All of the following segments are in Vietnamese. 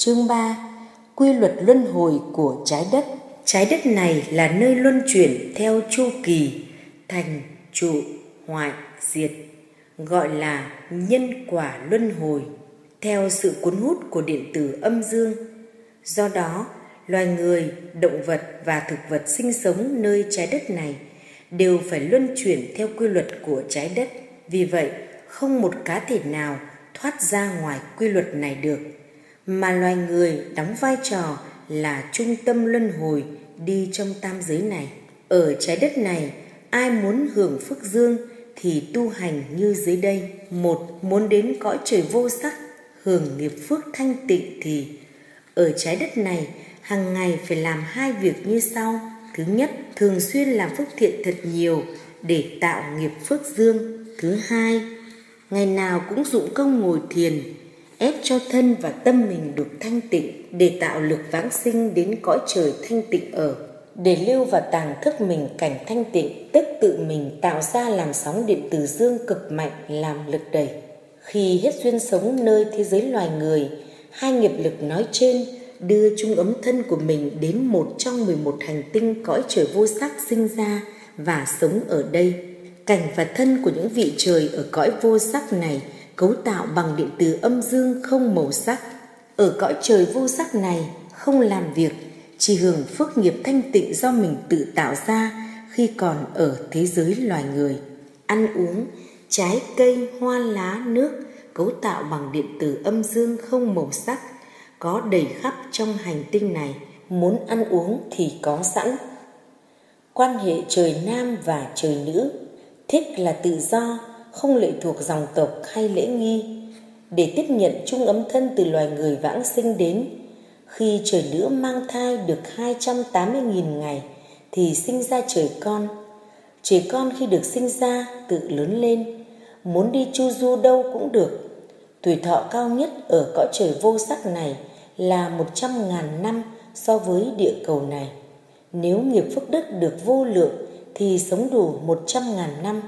Chương 3 Quy luật luân hồi của trái đất Trái đất này là nơi luân chuyển theo chu kỳ thành, trụ, hoại, diệt gọi là nhân quả luân hồi theo sự cuốn hút của điện tử âm dương. Do đó, loài người, động vật và thực vật sinh sống nơi trái đất này đều phải luân chuyển theo quy luật của trái đất. Vì vậy, không một cá thể nào thoát ra ngoài quy luật này được, mà loài người đóng vai trò là trung tâm luân hồi đi trong tam giới này. Ở trái đất này, ai muốn hưởng phước dương thì tu hành như dưới đây. Một, muốn đến cõi trời vô sắc, hưởng nghiệp phước thanh tịnh thì ở trái đất này hàng ngày phải làm hai việc như sau. Thứ nhất, thường xuyên làm phước thiện thật nhiều để tạo nghiệp phước dương. Thứ hai, ngày nào cũng dụng công ngồi thiền, ép cho thân và tâm mình được thanh tịnh, để tạo lực vãng sinh đến cõi trời thanh tịnh ở. Để lưu và tàng thức mình cảnh thanh tịnh, tức tự mình tạo ra làm sóng điện từ dương cực mạnh làm lực đẩy. Khi hết duyên sống nơi thế giới loài người, hai nghiệp lực nói trên đưa chung ấm thân của mình đến một trong 11 hành tinh cõi trời vô sắc sinh ra và sống ở đây. Cảnh và thân của những vị trời ở cõi vô sắc này cấu tạo bằng điện từ âm dương không màu sắc. Ở cõi trời vô sắc này, không làm việc, chỉ hưởng phước nghiệp thanh tịnh do mình tự tạo ra khi còn ở thế giới loài người. Ăn uống, trái cây, hoa lá, nước cấu tạo bằng điện tử âm dương không màu sắc có đầy khắp trong hành tinh này. Muốn ăn uống thì có sẵn. Quan hệ trời nam và trời nữ, thích là tự do không lệ thuộc dòng tộc hay lễ nghi để tiếp nhận chung ấm thân từ loài người vãng sinh đến khi trời nữ mang thai được 280.000 ngày thì sinh ra trời con. Trời con khi được sinh ra tự lớn lên, muốn đi chu du đâu cũng được. Tuổi thọ cao nhất ở cõi trời vô sắc này là 100 ngàn năm so với địa cầu này. Nếu nghiệp phước đức được vô lượng thì sống đủ 100 ngàn năm,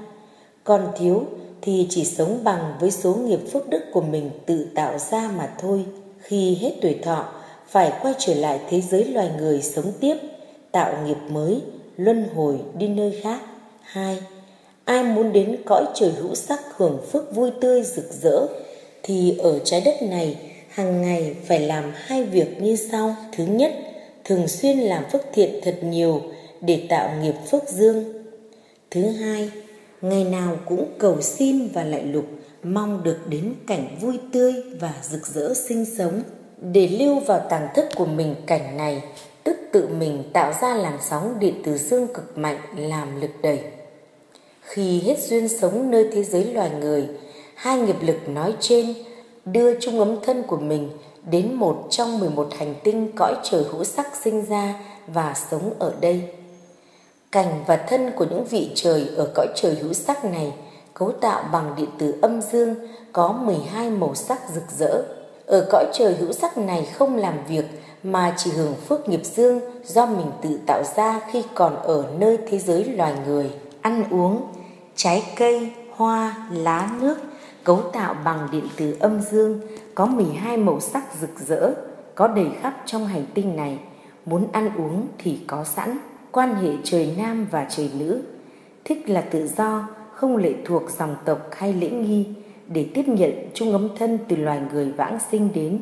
còn thiếu thì chỉ sống bằng với số nghiệp phước đức của mình tự tạo ra mà thôi. Khi hết tuổi thọ, phải quay trở lại thế giới loài người sống tiếp, tạo nghiệp mới, luân hồi đi nơi khác. Hai, ai muốn đến cõi trời hữu sắc hưởng phước vui tươi rực rỡ thì ở trái đất này hàng ngày phải làm hai việc như sau. Thứ nhất, thường xuyên làm phước thiện thật nhiều để tạo nghiệp phước dương. Thứ hai, ngày nào cũng cầu xin và lại lục, mong được đến cảnh vui tươi và rực rỡ sinh sống để lưu vào tàng thức của mình cảnh này, tức tự mình tạo ra làn sóng điện từ dương cực mạnh làm lực đẩy khi hết duyên sống nơi thế giới loài người, hai nghiệp lực nói trên đưa chung ấm thân của mình đến một trong 11 hành tinh cõi trời hữu sắc sinh ra và sống ở đây. Cảnh và thân của những vị trời ở cõi trời hữu sắc này cấu tạo bằng điện tử âm dương có 12 màu sắc rực rỡ ở cõi trời hữu sắc này không làm việc mà chỉ hưởng phước nghiệp dương do mình tự tạo ra khi còn ở nơi thế giới loài người. Ăn uống, trái cây, hoa, lá nước cấu tạo bằng điện tử âm dương có 12 màu sắc rực rỡ, có đầy khắp trong hành tinh này. Muốn ăn uống thì có sẵn, quan hệ trời nam và trời nữ. Thích là tự do, không lệ thuộc dòng tộc hay lễ nghi, để tiếp nhận chung ấm thân từ loài người vãng sinh đến.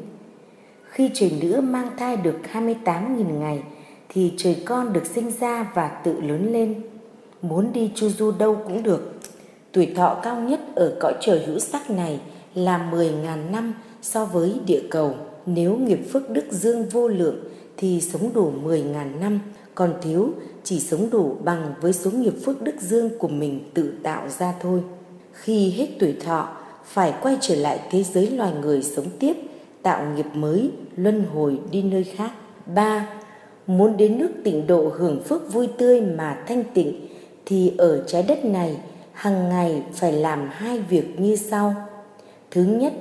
Khi trời nữ mang thai được 28.000 ngày thì trời con được sinh ra và tự lớn lên. Muốn đi chu du đâu cũng được. Tuổi thọ cao nhất ở cõi trời hữu sắc này là 10.000 năm so với địa cầu. Nếu nghiệp phước đức dương vô lượng thì sống đủ 10.000 năm, còn thiếu chỉ sống đủ bằng với số nghiệp phước đức dương của mình tự tạo ra thôi. Khi hết tuổi thọ, phải quay trở lại thế giới loài người sống tiếp, tạo nghiệp mới, luân hồi đi nơi khác. ba Muốn đến nước tịnh độ hưởng phước vui tươi mà thanh tịnh thì ở trái đất này hàng ngày phải làm hai việc như sau. Thứ nhất,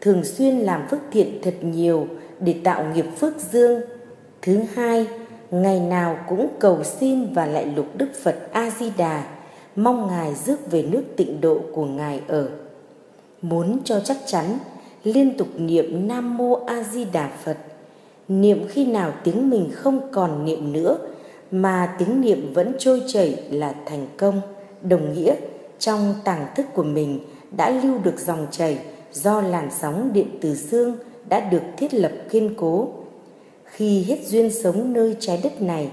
thường xuyên làm phước thiện thật nhiều để tạo nghiệp phước dương. Thứ hai, ngày nào cũng cầu xin và lại lục Đức Phật A Di Đà, mong ngài rước về nước tịnh độ của ngài ở. Muốn cho chắc chắn liên tục niệm nam mô a di đà phật. Niệm khi nào tiếng mình không còn niệm nữa mà tiếng niệm vẫn trôi chảy là thành công, đồng nghĩa trong tàng thức của mình đã lưu được dòng chảy do làn sóng điện từ xương đã được thiết lập kiên cố. Khi hết duyên sống nơi trái đất này,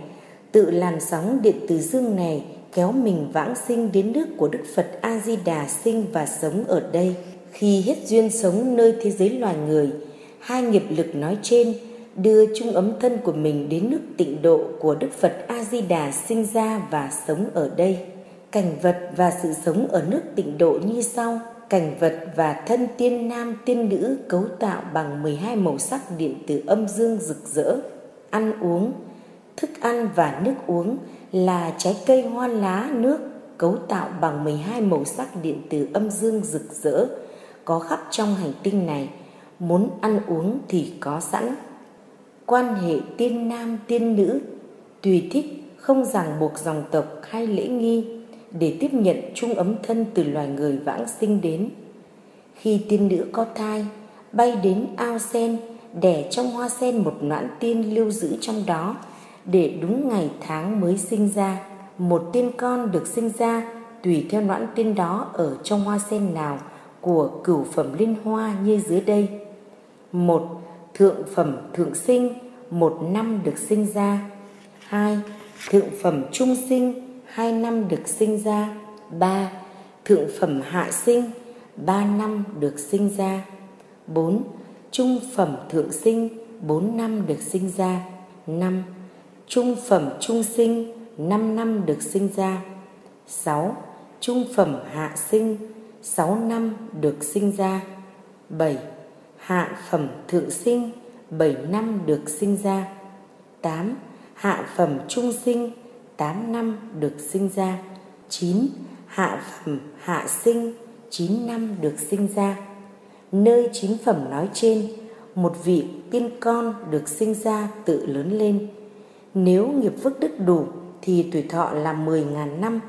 tự làn sóng điện từ dương này kéo mình vãng sinh đến nước của Đức Phật A Di Đà sinh và sống ở đây. Khi hết duyên sống nơi thế giới loài người, hai nghiệp lực nói trên đưa chung ấm thân của mình đến nước tịnh độ của Đức Phật A Di Đà sinh ra và sống ở đây. Cảnh vật và sự sống ở nước tịnh độ như sau: cảnh vật và thân tiên nam tiên nữ cấu tạo bằng 12 màu sắc điện tử âm dương rực rỡ. Ăn uống, thức ăn và nước uống là trái cây hoa lá nước cấu tạo bằng 12 màu sắc điện tử âm dương rực rỡ có khắp trong hành tinh này. Muốn ăn uống thì có sẵn. Quan hệ tiên nam tiên nữ tùy thích không ràng buộc dòng tộc hay lễ nghi để tiếp nhận chung ấm thân từ loài người vãng sinh đến. Khi tiên nữ có thai, bay đến ao sen đẻ trong hoa sen một noãn tiên lưu giữ trong đó, để đúng ngày tháng mới sinh ra, một tiên con được sinh ra tùy theo noãn tiên đó ở trong hoa sen nào của cửu phẩm liên hoa như dưới đây. Một, thượng phẩm thượng sinh, một năm được sinh ra. Hai, thượng phẩm trung sinh hai năm được sinh ra. Ba, thượng phẩm hạ sinh. Ba năm được sinh ra. Bốn, trung phẩm thượng sinh. Bốn năm được sinh ra. Năm, trung phẩm trung sinh. Năm năm được sinh ra. Sáu, Trung phẩm hạ sinh. Sáu năm được sinh ra. Bảy, Hạ phẩm thượng sinh. Bảy năm được sinh ra. Tám, Hạ phẩm trung sinh. 8 năm được sinh ra 9. Hạ phẩm hạ sinh 9 năm được sinh ra Nơi chín phẩm nói trên Một vị tiên con được sinh ra tự lớn lên nếu nghiệp phước đức đủ thì tuổi thọ là 10.000 năm,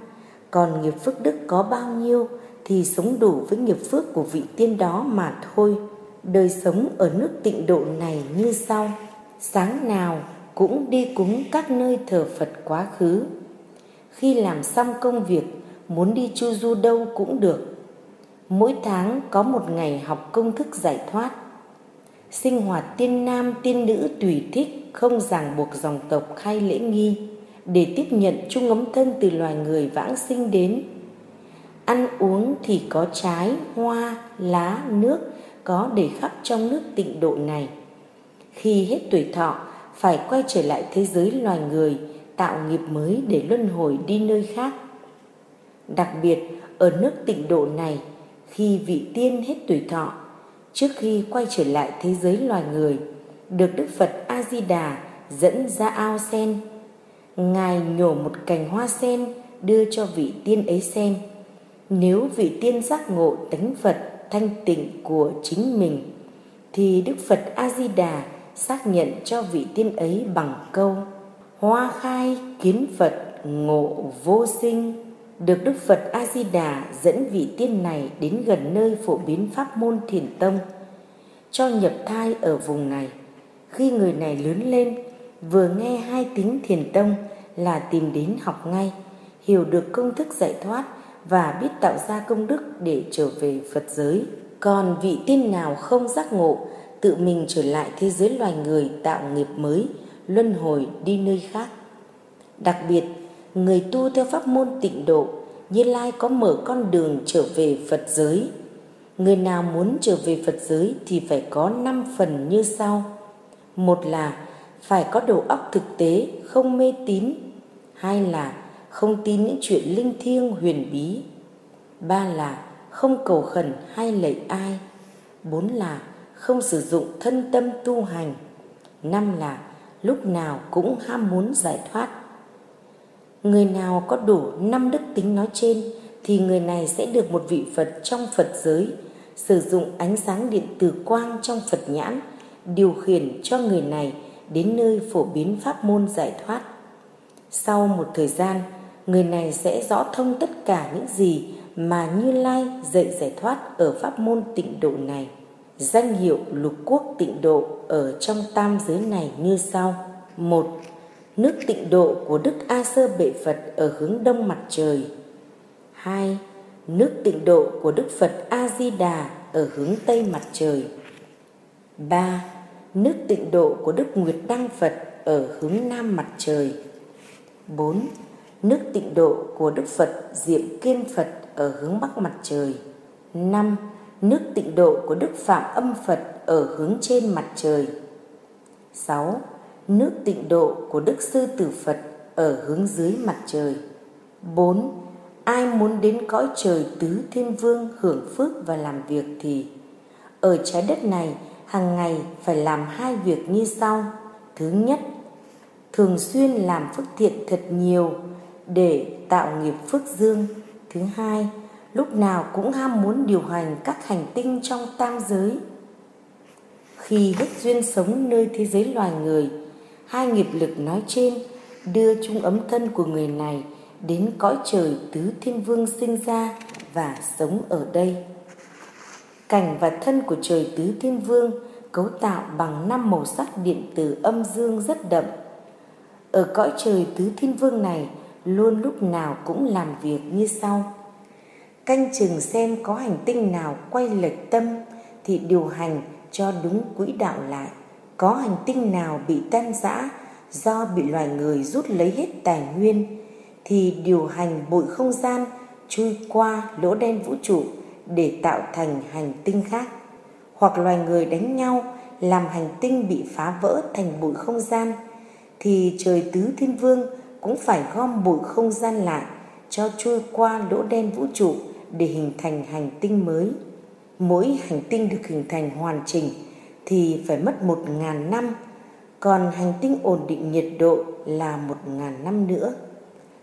còn nghiệp phước đức có bao nhiêu thì sống đủ với nghiệp phước của vị tiên đó mà thôi. Đời sống ở nước tịnh độ này như sau. Sáng nào cũng đi cúng các nơi thờ Phật quá khứ. Khi làm xong công việc, muốn đi chu du đâu cũng được. Mỗi tháng có một ngày học công thức giải thoát. Sinh hoạt tiên nam tiên nữ tùy thích không ràng buộc dòng tộc khai lễ nghi để tiếp nhận chung ấm thân từ loài người vãng sinh đến ăn uống thì có trái hoa lá nước có để khắp trong nước tịnh độ này khi hết tuổi thọ phải quay trở lại thế giới loài người, tạo nghiệp mới để luân hồi đi nơi khác đặc biệt, ở nước tịnh độ này, khi vị tiên hết tuổi thọ, trước khi quay trở lại thế giới loài người, được Đức Phật A Di Đà dẫn ra ao sen. Ngài nhổ một cành hoa sen đưa cho vị tiên ấy xem. Nếu vị tiên giác ngộ tánh Phật thanh tịnh của chính mình, thì Đức Phật A Di Đà xác nhận cho vị tiên ấy bằng câu: Hoa khai kiến Phật ngộ vô sinh. Được Đức Phật A Di Đà dẫn vị tiên này đến gần nơi phổ biến pháp môn Thiền Tông cho nhập thai ở vùng này khi người này lớn lên vừa nghe hai tính thiền tông là tìm đến học ngay hiểu được công thức giải thoát và biết tạo ra công đức để trở về Phật giới. Còn vị tiên nào không giác ngộ, tự mình trở lại thế giới loài người tạo nghiệp mới, luân hồi đi nơi khác. Đặc biệt, người tu theo pháp môn tịnh độ, Như Lai có mở con đường trở về Phật giới. Người nào muốn trở về Phật giới thì phải có năm phần như sau một là phải có đầu óc thực tế không mê tín hai là không tin những chuyện linh thiêng huyền bí ba là không cầu khẩn hay lạy ai bốn là không sử dụng thân tâm tu hành năm là lúc nào cũng ham muốn giải thoát người nào có đủ năm đức tính nói trên thì người này sẽ được một vị phật trong phật giới sử dụng ánh sáng điện tử quang trong phật nhãn điều khiển cho người này đến nơi phổ biến pháp môn giải thoát. Sau một thời gian, người này sẽ rõ thông tất cả những gì mà Như Lai dạy giải thoát ở pháp môn tịnh độ này. Danh hiệu lục quốc tịnh độ ở trong tam giới này như sau. một, Nước tịnh độ của Đức A Sơ Bệ Phật ở hướng đông mặt trời. hai, Nước tịnh độ của Đức Phật A Di Đà ở hướng tây mặt trời. ba, Nước tịnh độ của Đức Nguyệt Đăng Phật ở hướng nam mặt trời. bốn, Nước tịnh độ của Đức Phật Diệm Kiên Phật ở hướng bắc mặt trời. năm Nước tịnh độ của Đức Phạm Âm Phật ở hướng trên mặt trời. 6. Nước tịnh độ của Đức Sư Tử Phật ở hướng dưới mặt trời. 4. Ai muốn đến cõi trời tứ thiên vương hưởng phước và làm việc thì ở trái đất này hàng ngày phải làm hai việc như sau. Thứ nhất, thường xuyên làm phước thiện thật nhiều để tạo nghiệp phước dương. Thứ hai, lúc nào cũng ham muốn điều hành các hành tinh trong tam giới. Khi hết duyên sống nơi thế giới loài người, hai nghiệp lực nói trên đưa chung ấm thân của người này đến cõi trời tứ thiên vương sinh ra và sống ở đây. Cảnh và thân của trời tứ thiên vương cấu tạo bằng năm màu sắc điện tử âm dương rất đậm. Ở cõi trời tứ thiên vương này luôn lúc nào cũng làm việc như sau. Canh chừng xem có hành tinh nào quay lệch tâm thì điều hành cho đúng quỹ đạo lại. Có hành tinh nào bị tan rã do bị loài người rút lấy hết tài nguyên thì điều hành bụi không gian chui qua lỗ đen vũ trụ để tạo thành hành tinh khác hoặc loài người đánh nhau, làm hành tinh bị phá vỡ thành bụi không gian thì trời tứ thiên vương cũng phải gom bụi không gian lại cho trôi qua lỗ đen vũ trụ để hình thành hành tinh mới mỗi hành tinh được hình thành hoàn chỉnh thì phải mất 1.000 năm còn hành tinh ổn định nhiệt độ là 1.000 năm nữa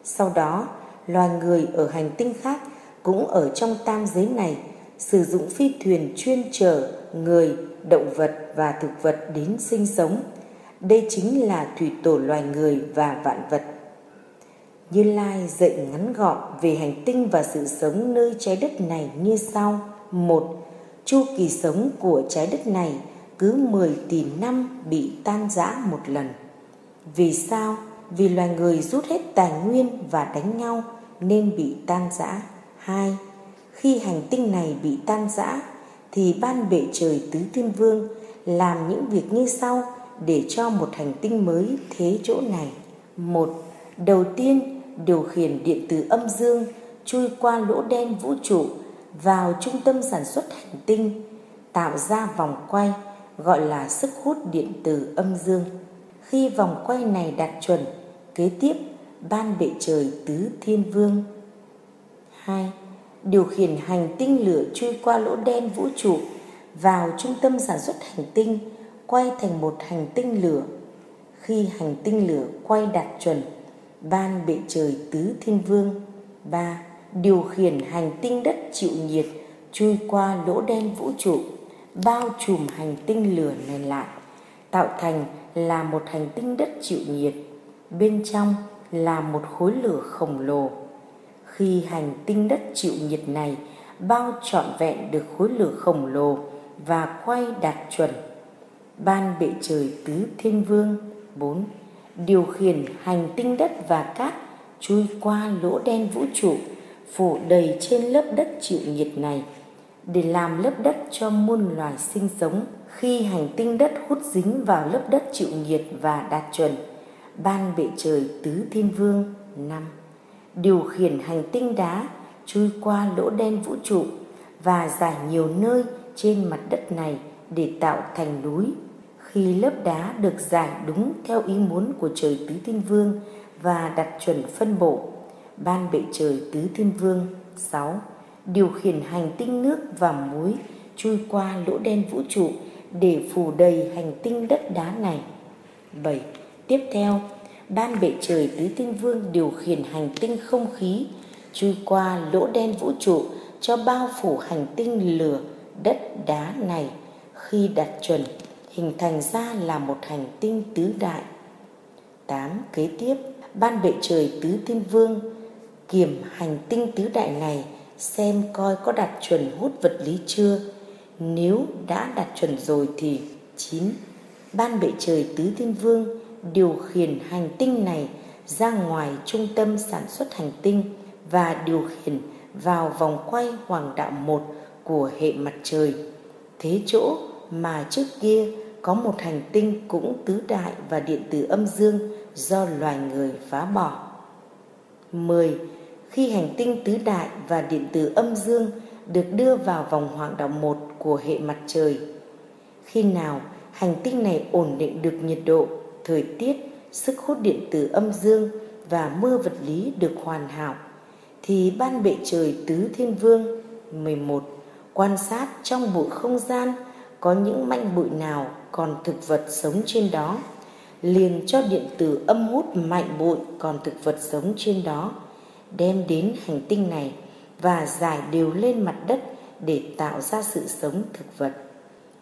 sau đó, loài người ở hành tinh khác cũng ở trong tam giới này sử dụng phi thuyền chuyên chở người, động vật và thực vật đến sinh sống. Đây chính là thủy tổ loài người và vạn vật. Như Lai dạy ngắn gọn về hành tinh và sự sống nơi trái đất này như sau. một Chu kỳ sống của trái đất này cứ 10 tỷ năm bị tan rã một lần. Vì sao? vì loài người rút hết tài nguyên và đánh nhau nên bị tan rã. Hai, khi hành tinh này bị tan rã thì ban bệ trời tứ thiên vương làm những việc như sau để cho một hành tinh mới thế chỗ này. Một, đầu tiên điều khiển điện từ âm dương chui qua lỗ đen vũ trụ vào trung tâm sản xuất hành tinh tạo ra vòng quay gọi là sức hút điện từ âm dương. Khi vòng quay này đạt chuẩn Kế tiếp, ban bệ trời tứ thiên vương. 2. Điều khiển hành tinh lửa chui qua lỗ đen vũ trụ vào trung tâm sản xuất hành tinh, quay thành một hành tinh lửa. Khi hành tinh lửa quay đạt chuẩn, ban bệ trời tứ thiên vương. ba Điều khiển hành tinh đất chịu nhiệt chui qua lỗ đen vũ trụ, bao trùm hành tinh lửa này lại, tạo thành là một hành tinh đất chịu nhiệt bên trong là một khối lửa khổng lồ. Khi hành tinh đất chịu nhiệt này bao trọn vẹn được khối lửa khổng lồ và quay đạt chuẩn. Ban bệ trời tứ thiên vương 4. Điều khiển hành tinh đất và cát chui qua lỗ đen vũ trụ, phủ đầy trên lớp đất chịu nhiệt này, để làm lớp đất cho muôn loài sinh sống. Khi hành tinh đất hút dính vào lớp đất chịu nhiệt và đạt chuẩn, ban bệ trời tứ thiên vương. Năm, điều khiển hành tinh đá chui qua lỗ đen vũ trụ và giải nhiều nơi trên mặt đất này để tạo thành núi khi lớp đá được giải đúng theo ý muốn của trời tứ thiên vương và đặt chuẩn phân bổ, ban bệ trời tứ thiên vương sáu điều khiển hành tinh nước và muối chui qua lỗ đen vũ trụ để phủ đầy hành tinh đất đá này. Bảy Tiếp theo, ban bệ trời tứ thiên vương điều khiển hành tinh không khí chui qua lỗ đen vũ trụ cho bao phủ hành tinh lửa đất đá này khi đặt chuẩn hình thành ra là một hành tinh tứ đại. 8. Kế tiếp, ban bệ trời tứ thiên vương kiểm hành tinh tứ đại này xem coi có đạt chuẩn hút vật lý chưa. nếu đã đạt chuẩn rồi thì chín Ban bệ trời tứ thiên vương điều khiển hành tinh này ra ngoài trung tâm sản xuất hành tinh và điều khiển vào vòng quay hoàng đạo một của hệ mặt trời. Thế chỗ mà trước kia có một hành tinh cũng tứ đại và điện tử âm dương do loài người phá bỏ. 10. Khi hành tinh tứ đại và điện tử âm dương được đưa vào vòng hoàng đạo một của hệ mặt trời. Khi nào hành tinh này ổn định được nhiệt độ, thời tiết, sức hút điện tử âm dương và mưa vật lý được hoàn hảo, thì ban bệ trời tứ thiên vương 11 quan sát trong bụi không gian có những manh bụi nào còn thực vật sống trên đó liền cho điện tử âm hút mạnh bụi còn thực vật sống trên đó đem đến hành tinh này và giải đều lên mặt đất để tạo ra sự sống thực vật.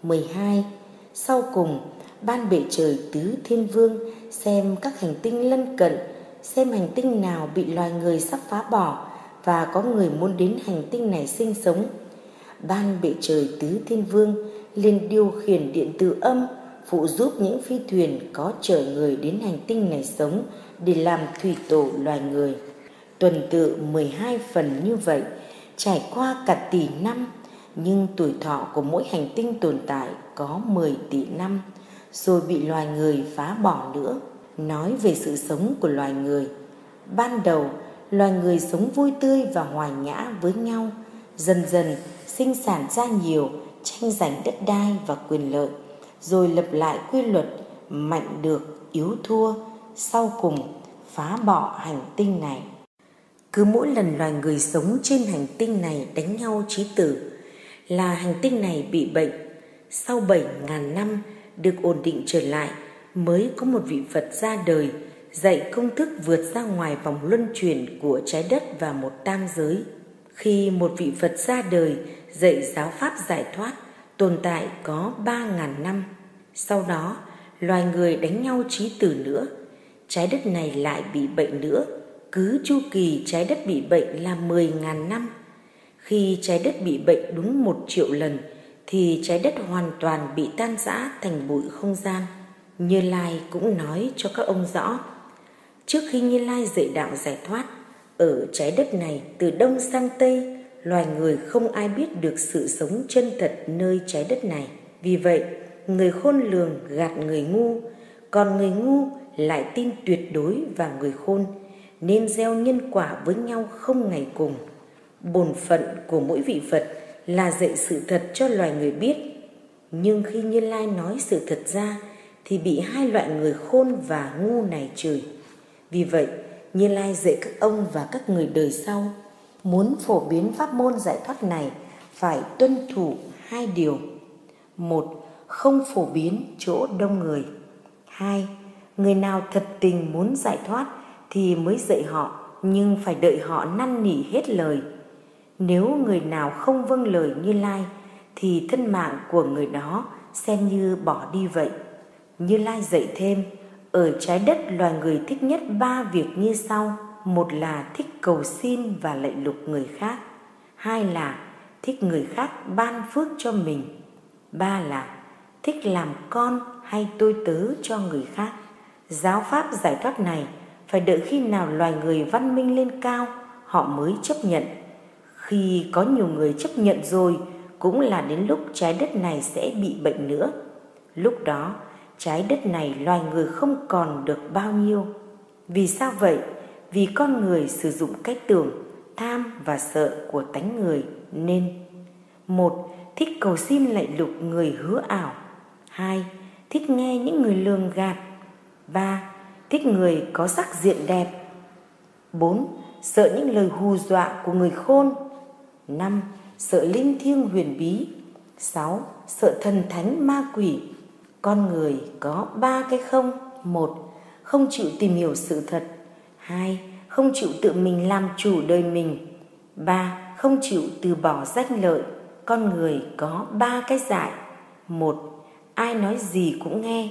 12. Sau cùng, ban bệ trời tứ thiên vương xem các hành tinh lân cận, xem hành tinh nào bị loài người sắp phá bỏ và có người muốn đến hành tinh này sinh sống. Ban bệ trời tứ thiên vương liền điều khiển điện tử âm phụ giúp những phi thuyền có chở người đến hành tinh này sống để làm thủy tổ loài người. Tuần tự 12 phần như vậy, trải qua cả tỷ năm, nhưng tuổi thọ của mỗi hành tinh tồn tại có 10 tỷ năm, rồi bị loài người phá bỏ nữa. Nói về sự sống của loài người, ban đầu loài người sống vui tươi và hòa nhã với nhau, dần dần sinh sản ra nhiều, tranh giành đất đai và quyền lợi, rồi lập lại quy luật mạnh được, yếu thua, sau cùng phá bỏ hành tinh này cứ mỗi lần loài người sống trên hành tinh này đánh nhau chí tử, là hành tinh này bị bệnh sau bảy ngàn năm được ổn định trở lại, mới có một vị Phật ra đời, dạy công thức vượt ra ngoài vòng luân chuyển của trái đất và một tam giới. Khi một vị Phật ra đời dạy giáo pháp giải thoát tồn tại có ba ngàn năm. Sau đó, loài người đánh nhau trí tử nữa. Trái đất này lại bị bệnh nữa. Cứ chu kỳ trái đất bị bệnh là mười ngàn năm. Khi trái đất bị bệnh đúng một triệu lần, thì trái đất hoàn toàn bị tan rã thành bụi không gian. Như Lai cũng nói cho các ông rõ. Trước khi Như Lai dạy đạo giải thoát, ở trái đất này từ đông sang tây loài người không ai biết được sự sống chân thật nơi trái đất này. Vì vậy, người khôn lường gạt người ngu, còn người ngu lại tin tuyệt đối vào người khôn, nên gieo nhân quả với nhau không ngày cùng. Bổn phận của mỗi vị Phật là dạy sự thật cho loài người biết. Nhưng khi Như Lai nói sự thật ra, thì bị hai loại người khôn và ngu này chửi. Vì vậy, Như Lai dạy các ông và các người đời sau muốn phổ biến pháp môn giải thoát này phải tuân thủ hai điều. Một, không phổ biến chỗ đông người. Hai, người nào thật tình muốn giải thoát thì mới dạy họ nhưng phải đợi họ năn nỉ hết lời. Nếu người nào không vâng lời Như Lai thì thân mạng của người đó xem như bỏ đi vậy. Như Lai dạy thêm, ở trái đất loài người thích nhất ba việc như sau một là thích cầu xin và lạy lục người khác. Hai là thích người khác ban phước cho mình. Ba là thích làm con hay tôi tớ cho người khác. Giáo pháp giải thoát này phải đợi khi nào loài người văn minh lên cao, họ mới chấp nhận. Khi có nhiều người chấp nhận rồi, cũng là đến lúc trái đất này sẽ bị bệnh nữa. Lúc đó, trái đất này loài người không còn được bao nhiêu. Vì sao vậy? Vì con người sử dụng cách tưởng tham và sợ của tánh người nên, một, thích cầu xin lạy lục người hứa ảo. Hai, thích nghe những người lường gạt. Ba, thích người có sắc diện đẹp. Bốn, sợ những lời hù dọa của người khôn. Năm, sợ linh thiêng huyền bí. Sáu, sợ thần thánh ma quỷ. Con người có ba cái không? Một, không chịu tìm hiểu sự thật hai, không chịu tự mình làm chủ đời mình. Ba, không chịu từ bỏ danh lợi. Con người có ba cái dại. Một, ai nói gì cũng nghe.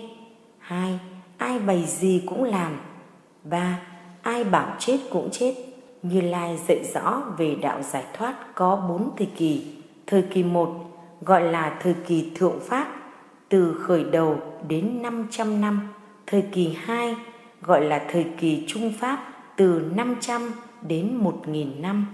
Hai, ai bày gì cũng làm. Ba, ai bảo chết cũng chết. Như lai dạy rõ về đạo giải thoát có bốn thời kỳ. Thời kỳ một, gọi là thời kỳ thượng pháp, từ khởi đầu đến 500 năm. Thời kỳ 2 gọi là thời kỳ trung pháp từ 500 đến 1000 năm.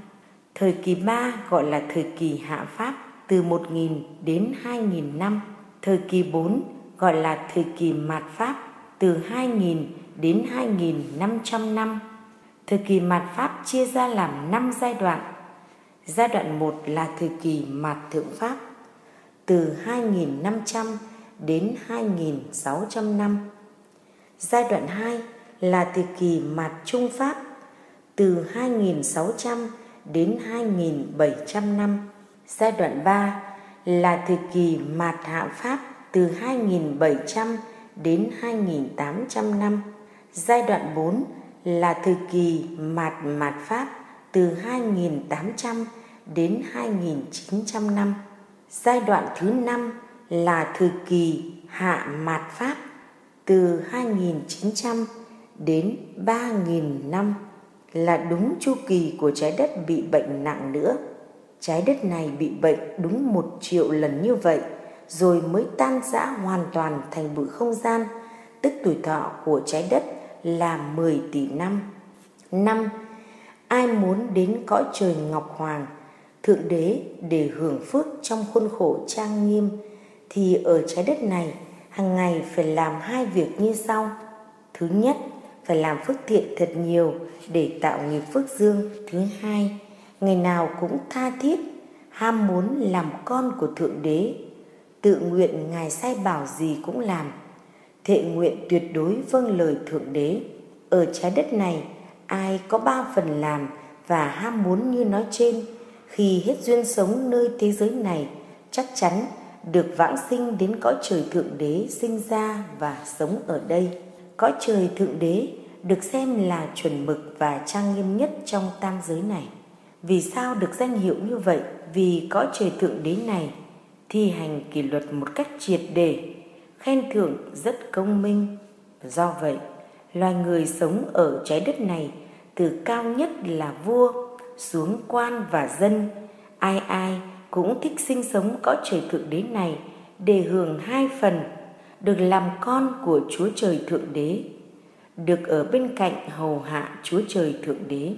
Thời kỳ 3 gọi là thời kỳ hạ pháp từ 1000 đến 2000 năm. Thời kỳ 4 gọi là thời kỳ mạt pháp từ 2000 đến 2500 năm. Thời kỳ mạt pháp chia ra làm 5 giai đoạn. Giai đoạn 1 là thời kỳ mạt thượng pháp từ 2500 đến 2600 năm. Giai đoạn 2 là thời kỳ mạt trung pháp, từ 2600 đến 2700 năm. Giai đoạn 3 là thời kỳ mạt hạ pháp, từ 2700 đến 2800 năm. Giai đoạn 4 là thời kỳ mạt mạt pháp, từ 2800 đến 2900 năm. Giai đoạn thứ 5 là thời kỳ hạ mạt pháp, từ 2900 đến 3.000 năm là đúng chu kỳ của trái đất bị bệnh nặng nữa. Trái đất này bị bệnh đúng một triệu lần như vậy rồi mới tan rã hoàn toàn thành bụi không gian, tức tuổi thọ của trái đất là 10 tỷ năm. Năm, ai muốn đến cõi trời Ngọc Hoàng, Thượng Đế để hưởng phước trong khuôn khổ trang nghiêm, thì ở trái đất này hàng ngày phải làm hai việc như sau. Thứ nhất, phải làm phước thiện thật nhiều để tạo nghiệp phước dương. Thứ hai, ngày nào cũng tha thiết, ham muốn làm con của Thượng Đế. Tự nguyện Ngài sai bảo gì cũng làm. Thệ nguyện tuyệt đối vâng lời Thượng Đế. Ở trái đất này, ai có ba phần làm và ham muốn như nói trên, khi hết duyên sống nơi thế giới này, chắc chắn được vãng sinh đến cõi trời Thượng Đế sinh ra và sống ở đây. Cõi trời Thượng Đế được xem là chuẩn mực và trang nghiêm nhất trong tam giới này. Vì sao được danh hiệu như vậy? Vì cõi trời Thượng Đế này thi hành kỷ luật một cách triệt để, khen thưởng rất công minh. Do vậy, loài người sống ở trái đất này từ cao nhất là vua xuống quan và dân, ai ai cũng thích sinh sống cõi trời thượng đế này để hưởng hai phần được làm con của chúa trời thượng đế, được ở bên cạnh hầu hạ chúa trời thượng đế.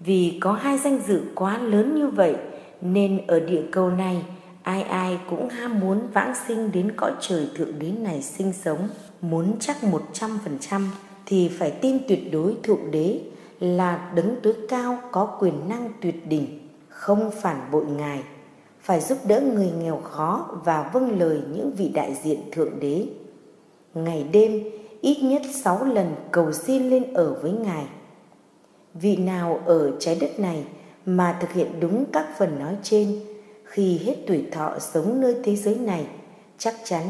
Vì có hai danh dự quá lớn như vậy, nên ở địa cầu này, ai ai cũng ham muốn vãng sinh đến cõi trời thượng đế này sinh sống. Muốn chắc một trăm phần trăm thì phải tin tuyệt đối thượng đế là đấng tối cao có quyền năng tuyệt đỉnh, không phản bội ngài phải giúp đỡ người nghèo khó và vâng lời những vị đại diện thượng đế. Ngày đêm, ít nhất sáu lần cầu xin lên ở với ngài. Vị nào ở trái đất này mà thực hiện đúng các phần nói trên, khi hết tuổi thọ sống nơi thế giới này, chắc chắn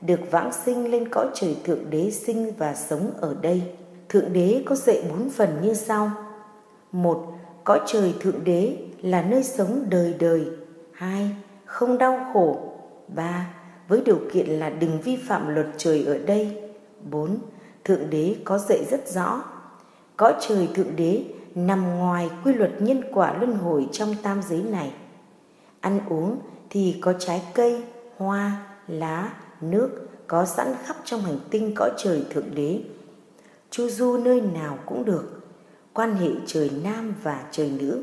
được vãng sinh lên cõi trời thượng đế sinh và sống ở đây. Thượng đế có dạy bốn phần như sau. Một, cõi trời thượng đế là nơi sống đời đời hai, không đau khổ. Ba, với điều kiện là đừng vi phạm luật trời ở đây. Bốn, thượng đế có dạy rất rõ. Cõi trời thượng đế nằm ngoài quy luật nhân quả luân hồi trong tam giới này. Ăn uống thì có trái cây, hoa, lá, nước có sẵn khắp trong hành tinh cõi trời thượng đế. Chu du nơi nào cũng được. Quan hệ trời nam và trời nữ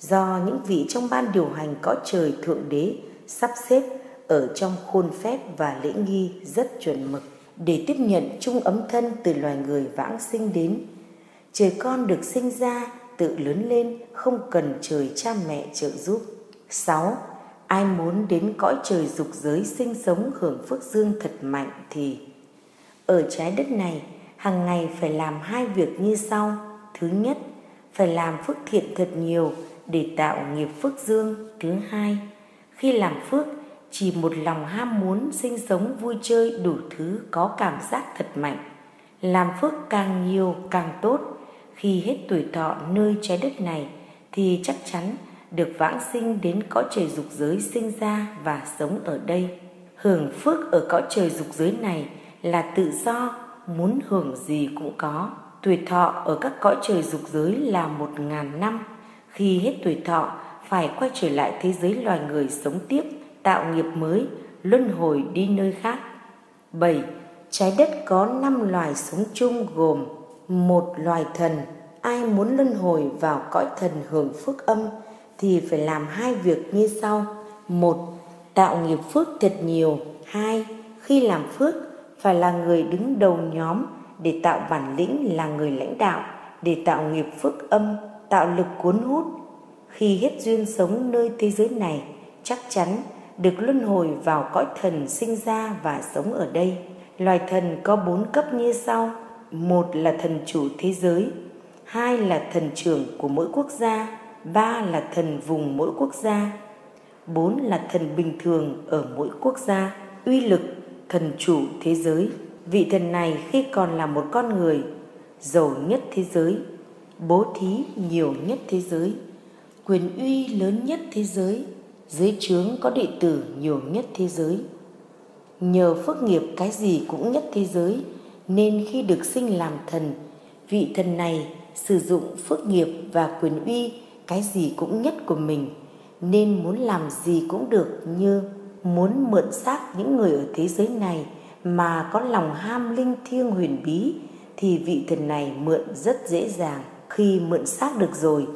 do những vị trong ban điều hành có trời thượng đế sắp xếp ở trong khuôn phép và lễ nghi rất chuẩn mực để tiếp nhận chung ấm thân từ loài người vãng sinh đến trời con được sinh ra tự lớn lên không cần trời cha mẹ trợ giúp 6. Ai muốn đến cõi trời dục giới sinh sống hưởng phước dương thật mạnh thì ở trái đất này hàng ngày phải làm hai việc như sau. Thứ nhất, phải làm phước thiện thật nhiều để tạo nghiệp phước dương. Thứ hai, khi làm phước chỉ một lòng ham muốn sinh sống vui chơi đủ thứ có cảm giác thật mạnh. Làm phước càng nhiều càng tốt, khi hết tuổi thọ nơi trái đất này thì chắc chắn được vãng sinh đến cõi trời dục giới sinh ra và sống ở đây. Hưởng phước ở cõi trời dục giới này là tự do, muốn hưởng gì cũng có. Tuổi thọ ở các cõi trời dục giới là một ngàn năm. Khi hết tuổi thọ, phải quay trở lại thế giới loài người sống tiếp tạo nghiệp mới, luân hồi đi nơi khác. 7. Trái đất có 5 loài sống chung gồm một loài thần, ai muốn luân hồi vào cõi thần hưởng phước âm thì phải làm hai việc như sau. Một, tạo nghiệp phước thật nhiều. Hai, khi làm phước phải là người đứng đầu nhóm để tạo bản lĩnh là người lãnh đạo, để tạo nghiệp phước âm, tạo lực cuốn hút. Khi hết duyên sống nơi thế giới này, chắc chắn được luân hồi vào cõi thần sinh ra và sống ở đây. Loài thần có bốn cấp như sau. Một là thần chủ thế giới, hai là thần trưởng của mỗi quốc gia, ba là thần vùng mỗi quốc gia, bốn là thần bình thường ở mỗi quốc gia, uy lực thần chủ thế giới. Vị thần này khi còn là một con người, giàu nhất thế giới, bố thí nhiều nhất thế giới, quyền uy lớn nhất thế giới, dưới trướng có đệ tử nhiều nhất thế giới. Nhờ phước nghiệp cái gì cũng nhất thế giới, nên khi được sinh làm thần, vị thần này sử dụng phước nghiệp và quyền uy cái gì cũng nhất của mình nên muốn làm gì cũng được như muốn mượn xác những người ở thế giới này mà có lòng ham linh thiêng huyền bí thì vị thần này mượn rất dễ dàng khi mượn xác được rồi,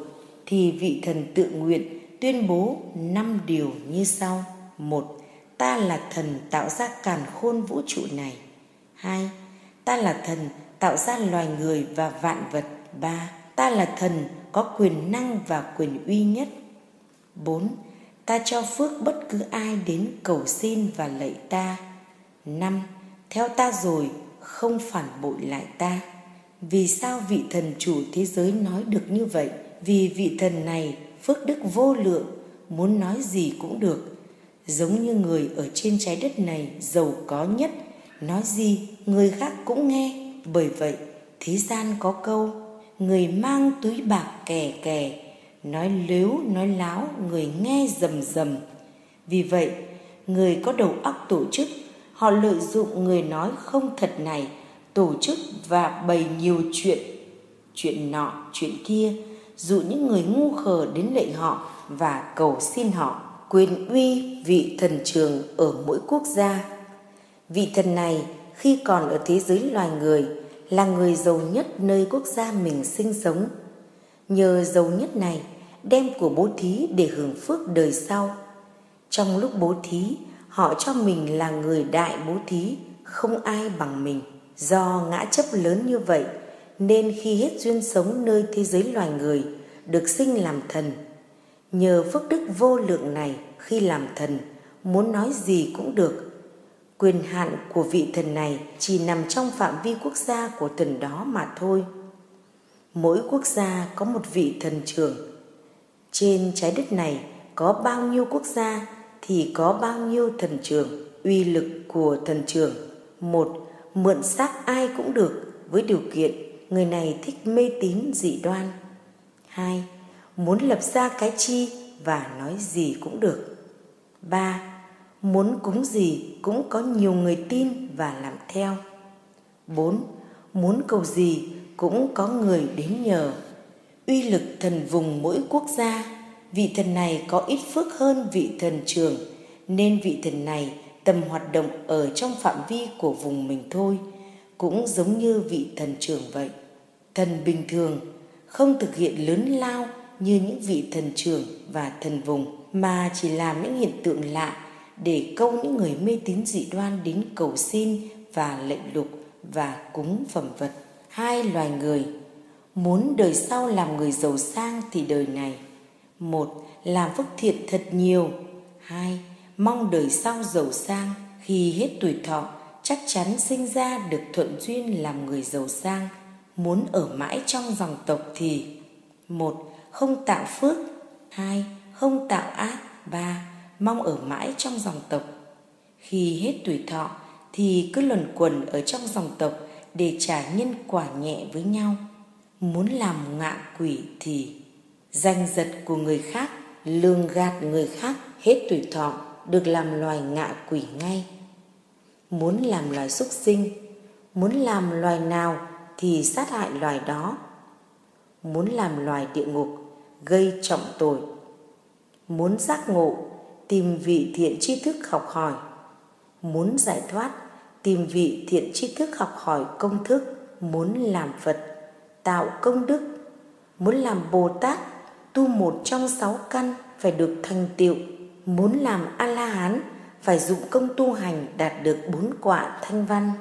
thì vị thần tự nguyện tuyên bố năm điều như sau một, ta là thần tạo ra càn khôn vũ trụ này hai, ta là thần tạo ra loài người và vạn vật ba, ta là thần có quyền năng và quyền uy nhất 4. Ta cho phước bất cứ ai đến cầu xin và lạy ta 5. Theo ta rồi, không phản bội lại ta vì sao vị thần chủ thế giới nói được như vậy? Vì vị thần này phước đức vô lượng, Muốn nói gì cũng được. Giống như người ở trên trái đất này giàu có nhất, Nói gì người khác cũng nghe. Bởi vậy, thế gian có câu, người mang túi bạc kè kè, nói lếu, nói láo, người nghe rầm rầm. Vì vậy, người có đầu óc tổ chức, họ lợi dụng người nói không thật này tổ chức và bày nhiều chuyện chuyện nọ chuyện kia dụ những người ngu khờ đến lệ họ và cầu xin họ quyền uy vị thần trường ở mỗi quốc gia vị thần này khi còn ở thế giới loài người là người giàu nhất nơi quốc gia mình sinh sống. Nhờ giàu nhất này, đem của bố thí để hưởng phước đời sau. Trong lúc bố thí, họ cho mình là người đại bố thí, không ai bằng mình. Do ngã chấp lớn như vậy, nên khi hết duyên sống nơi thế giới loài người, được sinh làm thần. Nhờ phước đức vô lượng này, khi làm thần, muốn nói gì cũng được, quyền hạn của vị thần này chỉ nằm trong phạm vi quốc gia của thần đó mà thôi. Mỗi quốc gia có một vị thần trưởng. Trên trái đất này có bao nhiêu quốc gia thì có bao nhiêu thần trưởng uy lực của thần trưởng. Một mượn xác ai cũng được với điều kiện người này thích mê tín dị đoan hai muốn lập ra cái chi và nói gì cũng được ba muốn cúng gì cũng có nhiều người tin và làm theo. 4. Muốn cầu gì cũng có người đến nhờ. Uy lực thần vùng mỗi quốc gia, vị thần này có ít phước hơn vị thần trường, nên vị thần này tầm hoạt động ở trong phạm vi của vùng mình thôi, cũng giống như vị thần trưởng vậy. Thần bình thường không thực hiện lớn lao như những vị thần trưởng và thần vùng mà chỉ làm những hiện tượng lạ để câu những người mê tín dị đoan đến cầu xin và lệnh lục và cúng phẩm vật. Hai loài người muốn đời sau làm người giàu sang thì đời này một làm phước thiện thật nhiều hai mong đời sau giàu sang khi hết tuổi thọ chắc chắn sinh ra được thuận duyên làm người giàu sang muốn ở mãi trong dòng tộc thì một không tạo phước hai không tạo ác ba mong ở mãi trong dòng tộc. Khi hết tuổi thọ thì cứ luẩn quẩn ở trong dòng tộc để trả nhân quả nhẹ với nhau. Muốn làm ngạ quỷ thì danh giật của người khác, lương gạt người khác hết tuổi thọ được làm loài ngạ quỷ ngay. Muốn làm loài súc sinh, muốn làm loài nào thì sát hại loài đó. Muốn làm loài địa ngục, gây trọng tội. Muốn giác ngộ tìm vị thiện tri thức học hỏi muốn giải thoát tìm vị thiện tri thức học hỏi công thức muốn làm phật tạo công đức muốn làm bồ tát tu một trong sáu căn phải được thành tựu muốn làm a la hán, phải dụng công tu hành đạt được bốn quả thanh văn.